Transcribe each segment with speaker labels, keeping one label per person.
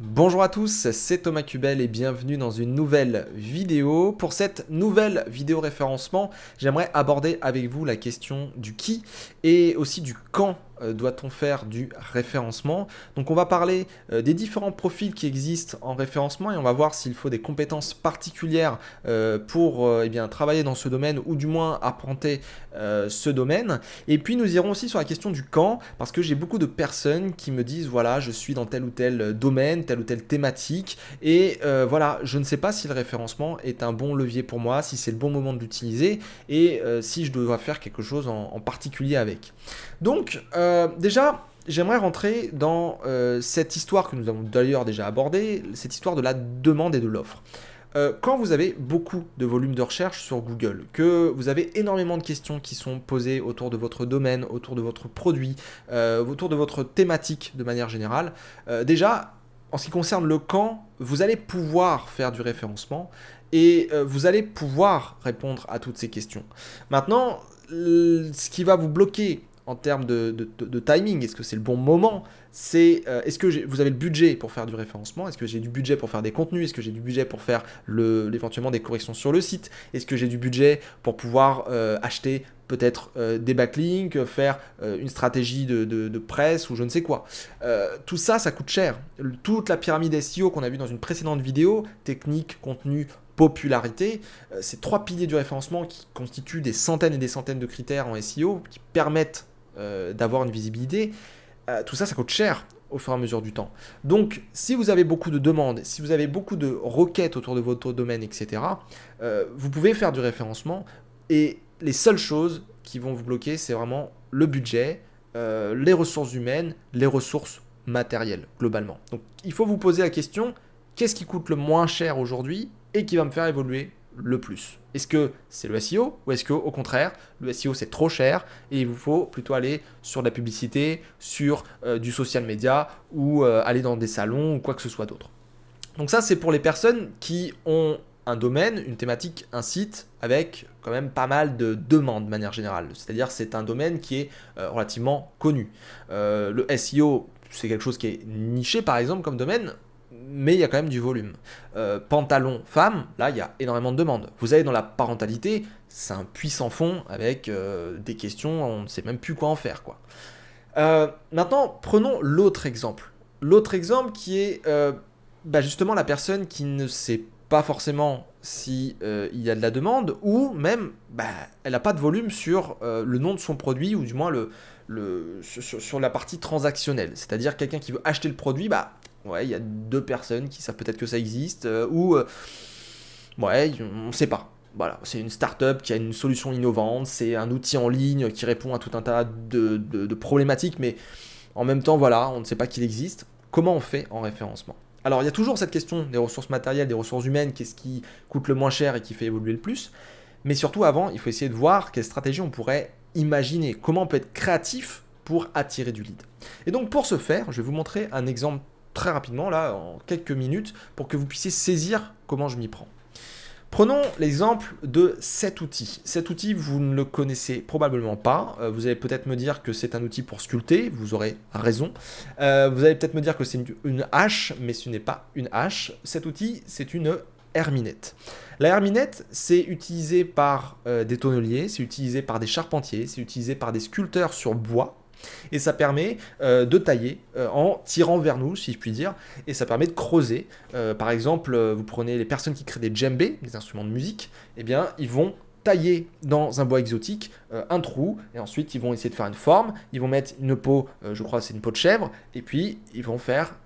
Speaker 1: Bonjour à tous, c'est Thomas Cubel et bienvenue dans une nouvelle vidéo. Pour cette nouvelle vidéo référencement, j'aimerais aborder avec vous la question du qui et aussi du quand doit-on faire du référencement Donc on va parler euh, des différents profils qui existent en référencement et on va voir s'il faut des compétences particulières euh, pour eh bien, travailler dans ce domaine ou du moins apprentir ce domaine. Et puis nous irons aussi sur la question du quand parce que j'ai beaucoup de personnes qui me disent voilà je suis dans tel ou tel domaine, telle ou telle thématique et voilà je ne sais pas si le référencement est un bon levier pour moi, si c'est le bon moment de l'utiliser et si je dois faire quelque chose en, particulier avec. Donc euh, déjà, j'aimerais rentrer dans euh, cette histoire que nous avons d'ailleurs déjà abordée, cette histoire de la demande et de l'offre. Euh, quand vous avez beaucoup de volume de recherche sur Google, que vous avez énormément de questions qui sont posées autour de votre domaine, autour de votre produit, autour de votre thématique de manière générale, déjà, en ce qui concerne le quand, vous allez pouvoir faire du référencement et vous allez pouvoir répondre à toutes ces questions. Maintenant, ce qui va vous bloquer en termes de, timing Est-ce que c'est le bon moment? C'est euh, est-ce que vous avez le budget pour faire du référencement? Est-ce que j'ai du budget pour faire des contenus? Est-ce que j'ai du budget pour faire le, éventuellement des corrections sur le site? Est-ce que j'ai du budget pour pouvoir euh, acheter peut-être euh, des backlinks, faire une stratégie de, presse ou je ne sais quoi? tout ça, ça coûte cher. Toute la pyramide SEO qu'on a vu dans une précédente vidéo, technique, contenu, popularité, ces trois piliers du référencement qui constituent des centaines et des centaines de critères en SEO qui permettent euh, d'avoir une visibilité, euh, tout ça, ça coûte cher au fur et à mesure du temps. Donc, si vous avez beaucoup de demandes, si vous avez beaucoup de requêtes autour de votre domaine, etc., euh, vous pouvez faire du référencement et les seules choses qui vont vous bloquer, c'est vraiment le budget, les ressources humaines, les ressources matérielles, globalement. Donc, il faut vous poser la question, qu'est-ce qui coûte le moins cher aujourd'hui et qui va me faire évoluer le plus Est-ce que c'est le SEO ou est-ce que au contraire le SEO c'est trop cher et il vous faut plutôt aller sur la publicité, sur euh, du social media ou euh, aller dans des salons ou quoi que ce soit d'autre. Donc ça c'est pour les personnes qui ont un domaine, une thématique, un site avec quand même pas mal de demandes de manière générale. C'est-à-dire c'est un domaine qui est euh, relativement connu. le SEO c'est quelque chose qui est niché par exemple comme domaine mais il y a quand même du volume. Euh, pantalon femme, là il y a énormément de demandes. Vous allez dans la parentalité, c'est un puissant fond avec euh, des questions, on ne sait même plus quoi en faire. quoi. Euh, maintenant, prenons l'autre exemple. L'autre exemple qui est bah, justement la personne qui ne sait pas forcément si il y a de la demande ou même bah, elle n'a pas de volume sur le nom de son produit ou du moins sur la partie transactionnelle. C'est-à-dire quelqu'un qui veut acheter le produit, bah, ouais, il y a deux personnes qui savent peut-être que ça existe, euh, ou euh, ouais, on ne sait pas. Voilà, c'est une startup qui a une solution innovante, c'est un outil en ligne qui répond à tout un tas de, problématiques, mais en même temps, voilà, on ne sait pas qu'il existe. Comment on fait en référencement? Alors, il y a toujours cette question des ressources matérielles, des ressources humaines, qu'est-ce qui coûte le moins cher et qui fait évoluer le plus. Mais surtout, avant, il faut essayer de voir quelle stratégie on pourrait imaginer, comment on peut être créatif pour attirer du lead. Et donc, pour ce faire, je vais vous montrer un exemple très rapidement, là, en quelques minutes, pour que vous puissiez saisir comment je m'y prends. Prenons l'exemple de cet outil. Cet outil, vous ne le connaissez probablement pas. Euh, vous allez peut-être me dire que c'est un outil pour sculpter, vous aurez raison. Euh, vous allez peut-être me dire que c'est une, hache, mais ce n'est pas une hache. Cet outil, c'est une herminette. La herminette, c'est utilisé par euh, des tonneliers, c'est utilisé par des charpentiers, c'est utilisé par des sculpteurs sur bois, et ça permet euh, de tailler euh, en tirant vers nous, si je puis dire, et ça permet de creuser. Euh, par exemple, vous prenez les personnes qui créent des djembés, des instruments de musique, eh bien, ils vont tailler dans un bois exotique un trou et ensuite ils vont essayer de faire une forme, ils vont mettre une peau, je crois c'est une peau de chèvre, et puis ils vont faire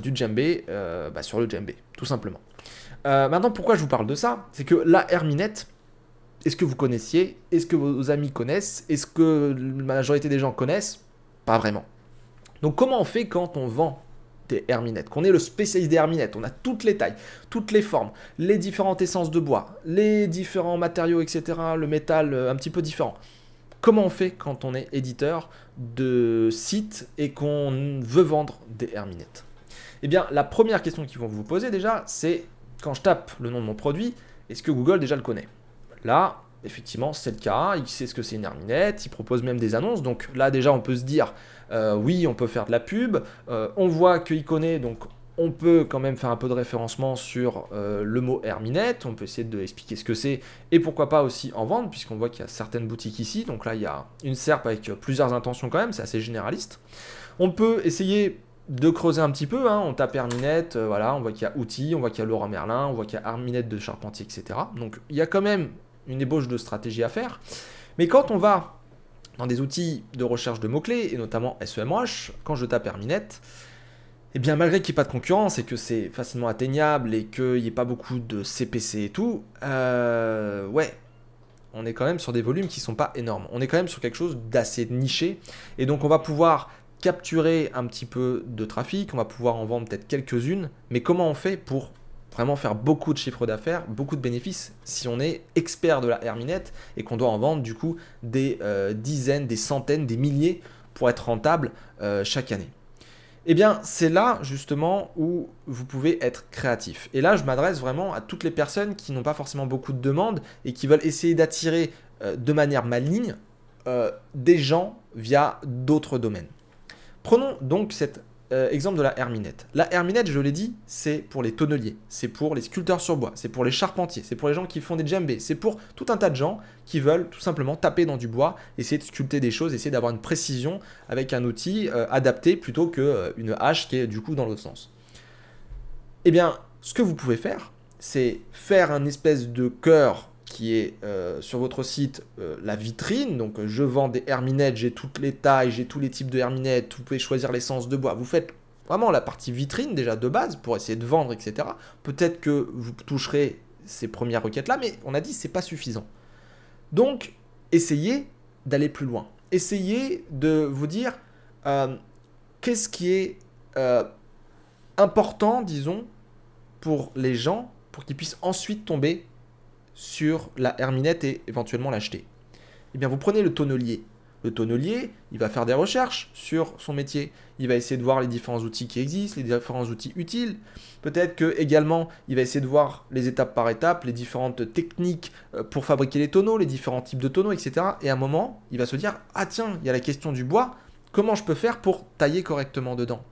Speaker 1: du djembé bah, sur le djembé, tout simplement. maintenant pourquoi je vous parle de ça? C'est que la herminette, est-ce que vous connaissiez Est-ce que vos amis connaissent Est-ce que la majorité des gens connaissent? Pas vraiment. Donc comment on fait quand on vend des herminettes, qu'on est le spécialiste des herminettes, on a toutes les tailles, toutes les formes, les différentes essences de bois, les différents matériaux, etc., le métal euh, un petit peu différent. Comment on fait quand on est éditeur de site et qu'on veut vendre des herminettes? Eh bien, la première question qu'ils vont vous poser déjà, c'est quand je tape le nom de mon produit, est-ce que Google déjà le connaît? Là, effectivement, c'est le cas. Il sait ce que c'est une herminette. Il propose même des annonces. Donc là, déjà, on peut se dire, euh, oui, on peut faire de la pub. Euh, on voit qu'il connaît, donc on peut quand même faire un peu de référencement sur euh, le mot Herminet, on peut essayer de expliquer ce que c'est et pourquoi pas aussi en vendre, puisqu'on voit qu'il y a certaines boutiques ici, donc là il y a une SERP avec plusieurs intentions quand même, c'est assez généraliste. On peut essayer de creuser un petit peu, hein. on tape Herminet, euh, voilà, on voit qu'il y a outils, on voit qu'il y a Laurent Merlin, on voit qu'il y a Herminet de Charpentier, etc. Donc il y a quand même une ébauche de stratégie à faire. Mais quand on va dans des outils de recherche de mots-clés, et notamment SEMrush, quand je tape Herminet, et eh bien malgré qu'il n'y ait pas de concurrence et que c'est facilement atteignable et qu'il n'y ait pas beaucoup de CPC et tout, euh, ouais, on est quand même sur des volumes qui ne sont pas énormes. On est quand même sur quelque chose d'assez niché. Et donc on va pouvoir capturer un petit peu de trafic, on va pouvoir en vendre peut-être quelques-unes, mais comment on fait pour vraiment faire beaucoup de chiffres d'affaires, beaucoup de bénéfices si on est expert de la Herminet et qu'on doit en vendre du coup des euh, dizaines, des centaines, des milliers pour être rentable euh, chaque année eh bien, c'est là justement où vous pouvez être créatif. Et là, je m'adresse vraiment à toutes les personnes qui n'ont pas forcément beaucoup de demandes et qui veulent essayer d'attirer euh, de manière maligne des gens via d'autres domaines. Prenons donc cette euh, exemple de la herminette. La herminette, je l'ai dit, c'est pour les tonneliers, c'est pour les sculpteurs sur bois, c'est pour les charpentiers, c'est pour les gens qui font des djembés, c'est pour tout un tas de gens qui veulent tout simplement taper dans du bois, essayer de sculpter des choses, essayer d'avoir une précision avec un outil euh, adapté plutôt qu'une euh, hache qui est du coup dans l'autre sens. Eh bien, ce que vous pouvez faire, c'est faire un espèce de cœur qui est euh, sur votre site euh, la vitrine. Donc je vends des herminettes, j'ai toutes les tailles, j'ai tous les types de herminettes, vous pouvez choisir l'essence de bois. Vous faites vraiment la partie vitrine déjà de base pour essayer de vendre, etc. Peut-être que vous toucherez ces premières requêtes là, mais on a dit c'est pas suffisant. Donc essayez d'aller plus loin. Essayez de vous dire euh, qu'est-ce qui est important, disons, pour les gens, pour qu'ils puissent ensuite tomber sur la herminette et éventuellement l'acheter Eh bien, vous prenez le tonnelier. Le tonnelier, il va faire des recherches sur son métier. Il va essayer de voir les différents outils qui existent, les différents outils utiles. Peut-être que également, il va essayer de voir les étapes par étapes, les différentes techniques euh, pour fabriquer les tonneaux, les différents types de tonneaux, etc. Et à un moment, il va se dire ah tiens, il y a la question du bois. Comment je peux faire pour tailler correctement dedans?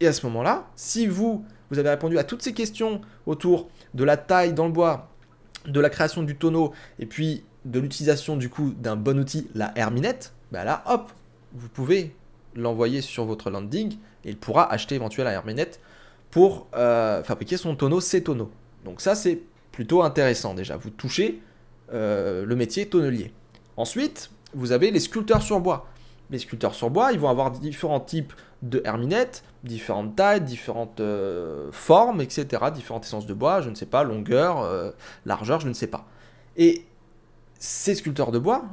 Speaker 1: Et à ce moment-là, si vous vous avez répondu à toutes ces questions autour de la taille dans le bois, de la création du tonneau et puis de l'utilisation du coup d'un bon outil, la Herminette, bah là hop, vous pouvez l'envoyer sur votre landing et il pourra acheter éventuellement la Herminette pour euh, fabriquer son tonneau, ses tonneaux. Donc ça c'est plutôt intéressant déjà, vous touchez euh, le métier tonnelier. Ensuite, vous avez les sculpteurs sur bois. Les sculpteurs sur bois, ils vont avoir différents types de herminettes, différentes tailles, différentes euh, formes, etc., différentes essences de bois, je ne sais pas, longueur, euh, largeur, je ne sais pas. Et ces sculpteurs de bois,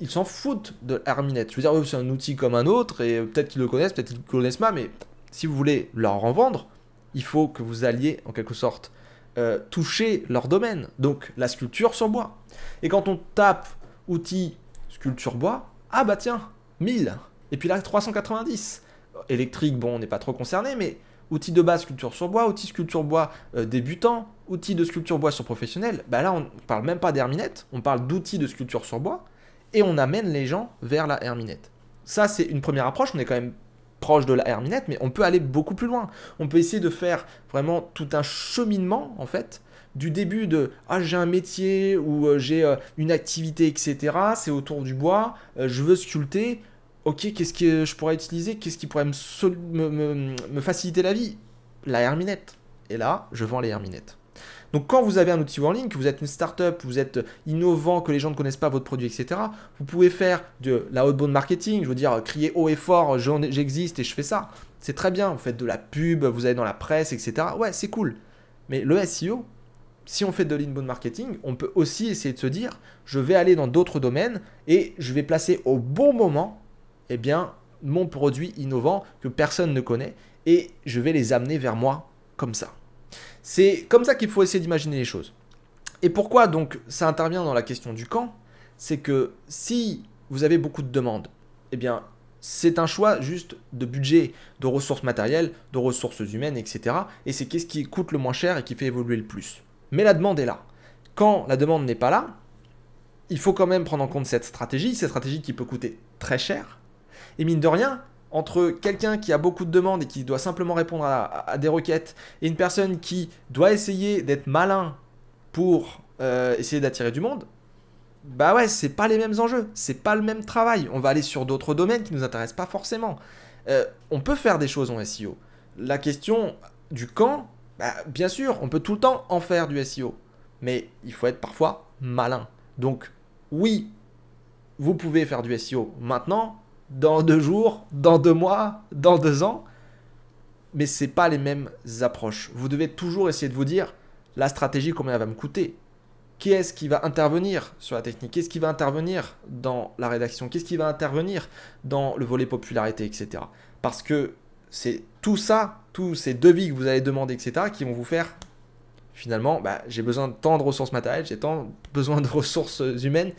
Speaker 1: ils s'en foutent de herminette. Je veux dire, c'est un outil comme un autre, et peut-être qu'ils le connaissent, peut-être qu'ils ne connaissent pas, mais si vous voulez leur en vendre, il faut que vous alliez, en quelque sorte, euh, toucher leur domaine. Donc, la sculpture sur bois. Et quand on tape outil sculpture bois, ah bah tiens, 1000. Et puis là, 390 électrique, bon, on n'est pas trop concerné, mais outils de base sculpture sur bois, outils sculpture bois euh, débutant, outils de sculpture bois sur professionnel, bah là on parle même pas d'herminette, on parle d'outils de sculpture sur bois, et on amène les gens vers la herminette. Ça c'est une première approche, on est quand même proche de la herminette, mais on peut aller beaucoup plus loin. On peut essayer de faire vraiment tout un cheminement en fait, du début de ah j'ai un métier ou euh, j'ai euh, une activité etc. C'est autour du bois, je veux sculpter ok, qu'est-ce que je pourrais utiliser? Qu'est-ce qui pourrait me, faciliter la vie? La herminette. Et là, je vends les herminettes. Donc quand vous avez un outil Warlink, que vous êtes une startup, vous êtes innovant, que les gens ne connaissent pas votre produit, etc., vous pouvez faire de la outbound marketing, je veux dire, crier haut et fort, j'existe et je fais ça. C'est très bien, vous faites de la pub, vous allez dans la presse, etc. Ouais, c'est cool. Mais le SEO, si on fait de l'inbound marketing, on peut aussi essayer de se dire, je vais aller dans d'autres domaines et je vais placer au bon moment eh bien, mon produit innovant que personne ne connaît et je vais les amener vers moi comme ça. C'est comme ça qu'il faut essayer d'imaginer les choses. Et pourquoi donc ça intervient dans la question du quand? C'est que si vous avez beaucoup de demandes, eh bien, c'est un choix juste de budget, de ressources matérielles, de ressources humaines, etc. Et c'est qu'est-ce qui coûte le moins cher et qui fait évoluer le plus? Mais la demande est là. Quand la demande n'est pas là, il faut quand même prendre en compte cette stratégie, cette stratégie qui peut coûter très cher, et mine de rien, entre quelqu'un qui a beaucoup de demandes et qui doit simplement répondre à, des requêtes et une personne qui doit essayer d'être malin pour euh, essayer d'attirer du monde, bah ouais, c'est pas les mêmes enjeux, c'est pas le même travail. On va aller sur d'autres domaines qui nous intéressent pas forcément. Euh, on peut faire des choses en SEO. La question du quand, bah, bien sûr, on peut tout le temps en faire du SEO, mais il faut être parfois malin. Donc oui, vous pouvez faire du SEO maintenant, dans deux jours, dans deux mois, dans deux ans. Mais ce n'est pas les mêmes approches. Vous devez toujours essayer de vous dire la stratégie, combien elle va me coûter? Qui est-ce qui va intervenir sur la technique? Qu'est-ce qui va intervenir dans la rédaction? Qu'est-ce qui va intervenir dans le volet popularité, etc. Parce que c'est tout ça, tous ces devis que vous allez demander, etc., qui vont vous faire finalement, bah, j'ai besoin de tant de ressources matérielles, j'ai tant besoin de ressources humaines,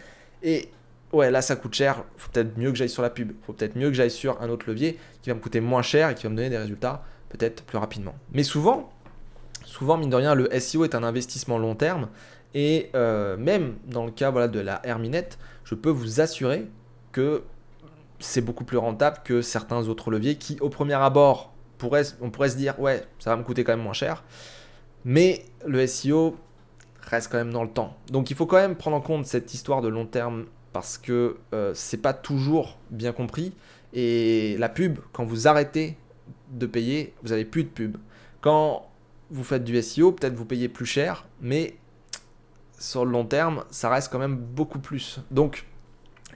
Speaker 1: et ouais, là ça coûte cher, faut peut-être mieux que j'aille sur la pub, faut peut-être mieux que j'aille sur un autre levier qui va me coûter moins cher et qui va me donner des résultats peut-être plus rapidement. Mais souvent, souvent mine de rien, le SEO est un investissement long terme et euh, même dans le cas voilà, de la Herminette, je peux vous assurer que c'est beaucoup plus rentable que certains autres leviers qui, au premier abord, on pourrait se dire ouais, ça va me coûter quand même moins cher. Mais le SEO reste quand même dans le temps. Donc il faut quand même prendre en compte cette histoire de long terme parce que euh, c'est pas toujours bien compris. Et la pub, quand vous arrêtez de payer, vous avez plus de pub. Quand vous faites du SEO, peut-être vous payez plus cher, mais sur le long terme, ça reste quand même beaucoup plus. Donc,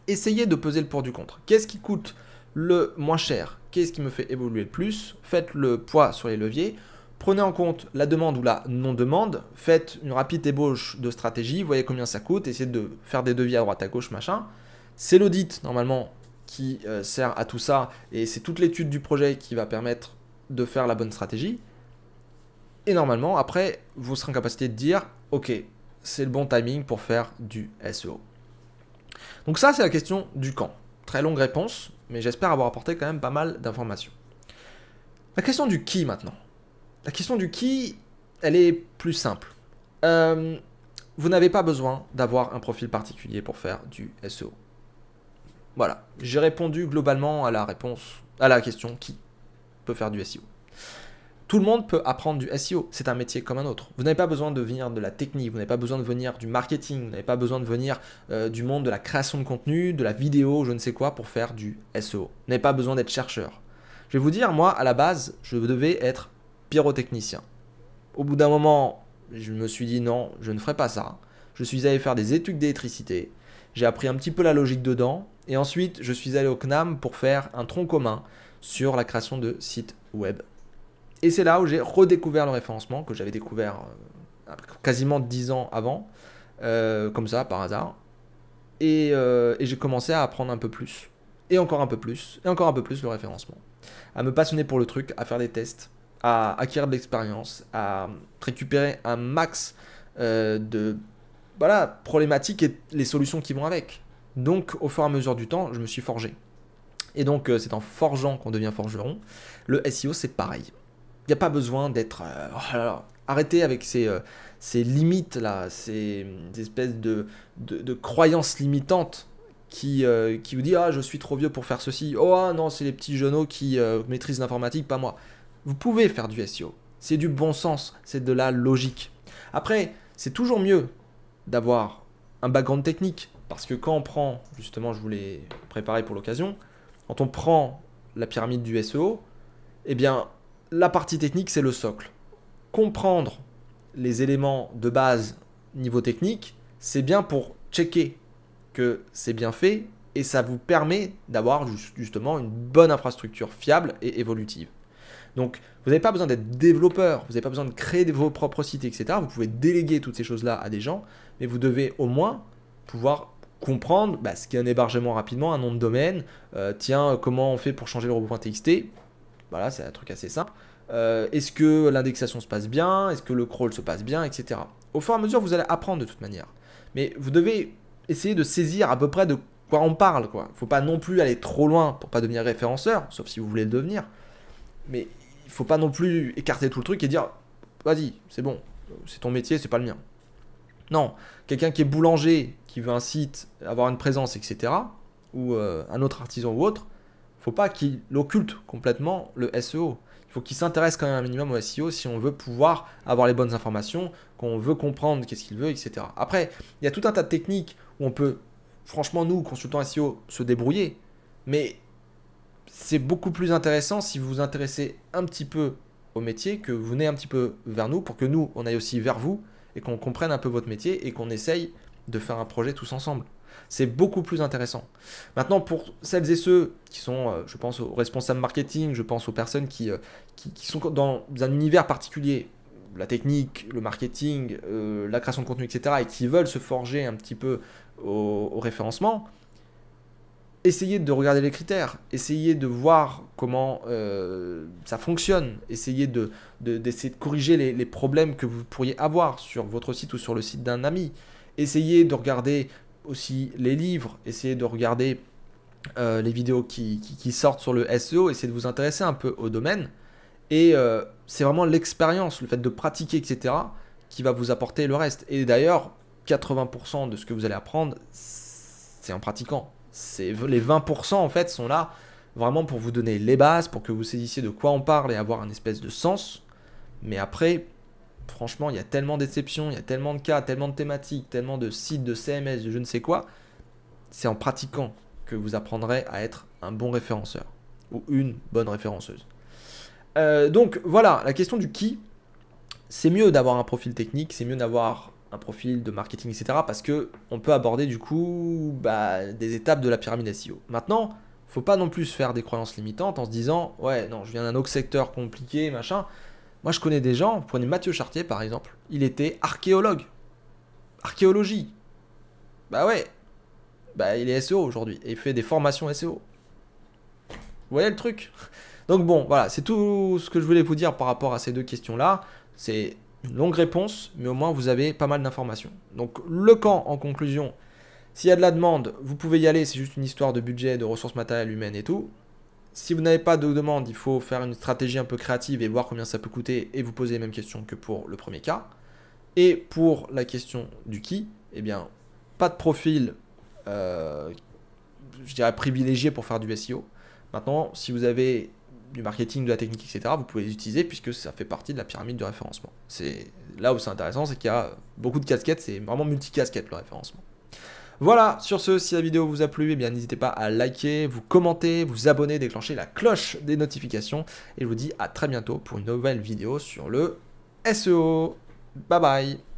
Speaker 1: essayez de peser le pour du contre. Qu'est-ce qui coûte le moins cher? Qu'est-ce qui me fait évoluer le plus? Faites le poids sur les leviers. Prenez en compte la demande ou la non-demande, faites une rapide ébauche de stratégie, voyez combien ça coûte, essayez de faire des devis à droite à gauche, machin. C'est l'audit, normalement, qui euh, sert à tout ça, et c'est toute l'étude du projet qui va permettre de faire la bonne stratégie. Et normalement, après, vous serez en capacité de dire, ok, c'est le bon timing pour faire du SEO. Donc ça, c'est la question du quand. Très longue réponse, mais j'espère avoir apporté quand même pas mal d'informations. La question du qui maintenant. La question du qui, elle est plus simple. Euh, vous n'avez pas besoin d'avoir un profil particulier pour faire du SEO. Voilà, j'ai répondu globalement à la réponse, à la question qui peut faire du SEO. Tout le monde peut apprendre du SEO, c'est un métier comme un autre. Vous n'avez pas besoin de venir de la technique, vous n'avez pas besoin de venir du marketing, vous n'avez pas besoin de venir euh, du monde de la création de contenu, de la vidéo, je ne sais quoi, pour faire du SEO. Vous n'avez pas besoin d'être chercheur. Je vais vous dire, moi, à la base, je devais être pyrotechnicien. Au bout d'un moment, je me suis dit non, je ne ferai pas ça. Je suis allé faire des études d'électricité. J'ai appris un petit peu la logique dedans. Et ensuite, je suis allé au CNAM pour faire un tronc commun sur la création de sites web. Et c'est là où j'ai redécouvert le référencement, que j'avais découvert euh, quasiment 10 ans avant, euh, comme ça, par hasard. Et, euh, et j'ai commencé à apprendre un peu plus, et encore un peu plus, et encore un peu plus le référencement. À me passionner pour le truc, à faire des tests, à acquérir de l'expérience, à récupérer un max de voilà, problématiques et les solutions qui vont avec. Donc, au fur et à mesure du temps, je me suis forgé. Et donc, c'est en forgeant qu'on devient forgeron. Le SEO, c'est pareil. Il n'y a pas besoin d'être. Euh, oh arrêtez avec ces, ces limites là, ces, espèces de, de, croyances limitantes qui, qui vous disent Ah, je suis trop vieux pour faire ceci. Oh, ah, non, c'est les petits genoux qui maîtrisent l'informatique, pas moi. Vous pouvez faire du SEO. C'est du bon sens, c'est de la logique. Après, c'est toujours mieux d'avoir un background technique. Parce que quand on prend, justement, je voulais préparer pour l'occasion, quand on prend la pyramide du SEO, eh bien, la partie technique, c'est le socle. Comprendre les éléments de base niveau technique, c'est bien pour checker que c'est bien fait et ça vous permet d'avoir justement une bonne infrastructure fiable et évolutive. Donc, vous n'avez pas besoin d'être développeur, vous n'avez pas besoin de créer vos propres sites, etc. Vous pouvez déléguer toutes ces choses-là à des gens, mais vous devez au moins pouvoir comprendre bah, ce qu'est un hébergement rapidement, un nom de domaine, euh, tiens, comment on fait pour changer le robot.txt, voilà, c'est un truc assez simple. Euh, est-ce que l'indexation se passe bien? Est-ce que le crawl se passe bien, etc. Au fur et à mesure, vous allez apprendre de toute manière. Mais vous devez essayer de saisir à peu près de quoi on parle. Il ne faut pas non plus aller trop loin pour pas devenir référenceur, sauf si vous voulez le devenir. Mais il faut pas non plus écarter tout le truc et dire vas-y, c'est bon, c'est ton métier, c'est pas le mien. Non, quelqu'un qui est boulanger, qui veut un site, avoir une présence, etc., ou euh, un autre artisan ou autre, faut pas qu'il occulte complètement le SEO. Il faut qu'il s'intéresse quand même un minimum au SEO si on veut pouvoir avoir les bonnes informations, qu'on veut comprendre qu'est-ce qu'il veut, etc. Après, il y a tout un tas de techniques où on peut, franchement, nous, consultants SEO, se débrouiller. Mais c'est beaucoup plus intéressant si vous vous intéressez un petit peu au métier, que vous venez un petit peu vers nous pour que nous, on aille aussi vers vous et qu'on comprenne un peu votre métier et qu'on essaye de faire un projet tous ensemble. C'est beaucoup plus intéressant. Maintenant, pour celles et ceux qui sont, euh, je pense aux responsables marketing, je pense aux personnes qui, euh, qui, sont dans un univers particulier, la technique, le marketing, euh, la création de contenu, etc., et qui veulent se forger un petit peu au référencement, essayez de regarder les critères, essayez de voir comment ça fonctionne, essayez de, de, corriger les, problèmes que vous pourriez avoir sur votre site ou sur le site d'un ami, essayez de regarder aussi les livres, essayez de regarder euh, les vidéos qui, sortent sur le SEO, essayez de vous intéresser un peu au domaine, et euh, c'est vraiment l'expérience, le fait de pratiquer, etc., qui va vous apporter le reste. Et d'ailleurs, 80% de ce que vous allez apprendre, c'est en pratiquant les 20% en fait sont là vraiment pour vous donner les bases, pour que vous saisissiez de quoi on parle et avoir un espèce de sens. Mais après, franchement, il y a tellement d'exceptions, il y a tellement de cas, tellement de thématiques, tellement de sites, de CMS, de je ne sais quoi. C'est en pratiquant que vous apprendrez à être un bon référenceur ou une bonne référenceuse. Euh, donc voilà, la question du qui, c'est mieux d'avoir un profil technique, c'est mieux d'avoir un profil de marketing, etc. Parce que on peut aborder du coup bah, des étapes de la pyramide SEO. Maintenant, faut pas non plus faire des croyances limitantes en se disant ouais non je viens d'un autre secteur compliqué machin. Moi je connais des gens, prenez Mathieu Chartier par exemple, il était archéologue, archéologie. Bah ouais, bah il est SEO aujourd'hui et il fait des formations SEO. Vous voyez le truc? Donc bon, voilà, c'est tout ce que je voulais vous dire par rapport à ces deux questions-là. C'est une longue réponse, mais au moins vous avez pas mal d'informations. Donc le camp, en conclusion, s'il y a de la demande, vous pouvez y aller, c'est juste une histoire de budget, de ressources matérielles humaines et tout. Si vous n'avez pas de demande, il faut faire une stratégie un peu créative et voir combien ça peut coûter et vous poser les mêmes questions que pour le premier cas. Et pour la question du qui, eh bien, pas de profil, euh, je privilégié pour faire du SEO. Maintenant, si vous avez du marketing, de la technique, etc., vous pouvez les utiliser puisque ça fait partie de la pyramide de référencement. C'est là où c'est intéressant, c'est qu'il y a beaucoup de casquettes, c'est vraiment multi-casquette le référencement. Voilà, sur ce, si la vidéo vous a plu, eh n'hésitez pas à liker, vous commenter, vous abonner, déclencher la cloche des notifications. Et je vous dis à très bientôt pour une nouvelle vidéo sur le SEO. Bye bye